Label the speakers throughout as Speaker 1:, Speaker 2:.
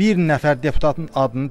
Speaker 1: bir nəfər deputatın adını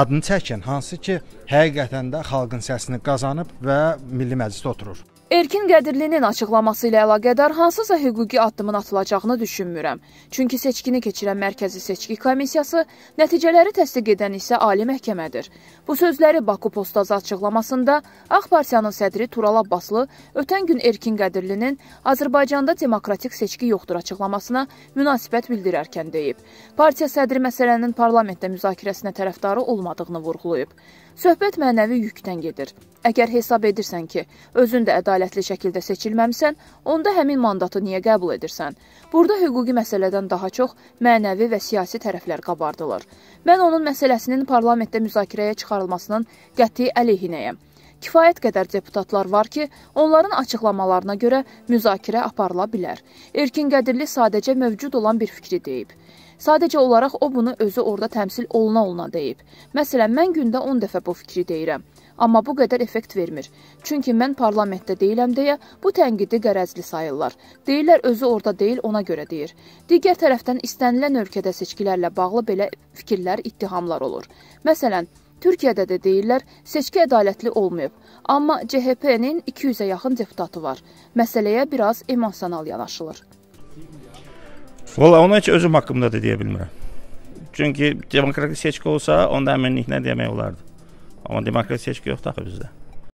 Speaker 1: adını çəkən hansı ki, həqiqətən də xalqın səsini qazanıb və Milli Məclisdə oturur.
Speaker 2: Erkin Qədirlinin açıqlaması ilə əlaqədar hansısa hüquqi addımın atılacağını düşünmürəm. Çünki seçkini keçirən Mərkəzi Seçki Komissiyası, nəticələri təsdiq edən isə Ali Məhkəmədir. Bu sözləri Baku Postazı açıqlamasında Ağ Partiyanın sədri Tural Abbaslı ötən gün Erkin Qədirlinin Azərbaycanda demokratik seçki yoxdur açıqlamasına münasibət bildirərkən deyib. Partiya sədri məsələnin parlamentdə müzakirəsinə tərəfdarı olmadığını vurğulayıb. Söhbət mənəvi yükdən gedir. Əgər hesab edirsən ki, özün də ədalətli şəkildə seçilməmisən, onda həmin mandatı niyə qəbul edirsən? Burada hüquqi məsələdən daha çox mənəvi və siyasi tərəflər qabardılır. Mən onun məsələsinin parlamentdə müzakirəyə çıxarılmasının qəti əleyhinəyəm. Kifayət qədər deputatlar var ki, onların açıqlamalarına görə müzakirə aparıla bilər. Erkin Qədirli sadəcə mövcud olan bir fikri deyib. Sadəcə olaraq o bunu özü orada təmsil oluna-oluna deyib. Məsələn, mən gündə 10 dəfə bu fikri deyirəm. Amma bu qədər effekt vermir. Çünki mən parlamentdə deyiləm deyə bu tənqidi qərəzli sayırlar. Deyirlər özü orada deyil, ona görə deyir. Digər tərəfdən istənilən ölkədə seçkilərlə bağlı belə fikirlər, ittihamlar olur. Məsələn, Türkiyədə də deyirlər, seçki ədalətli olmayıb. Amma CHP-nin 200-ə yaxın deputatı var. Məsələyə biraz emosional yanaşılır.
Speaker 3: Valla onu heç özüm haqqımda da deyə bilmirəm. Çünki demokratik seçki olsa, onda əminliklə demək olardı. Amma demokratik seçki yoxdur axı bizdə.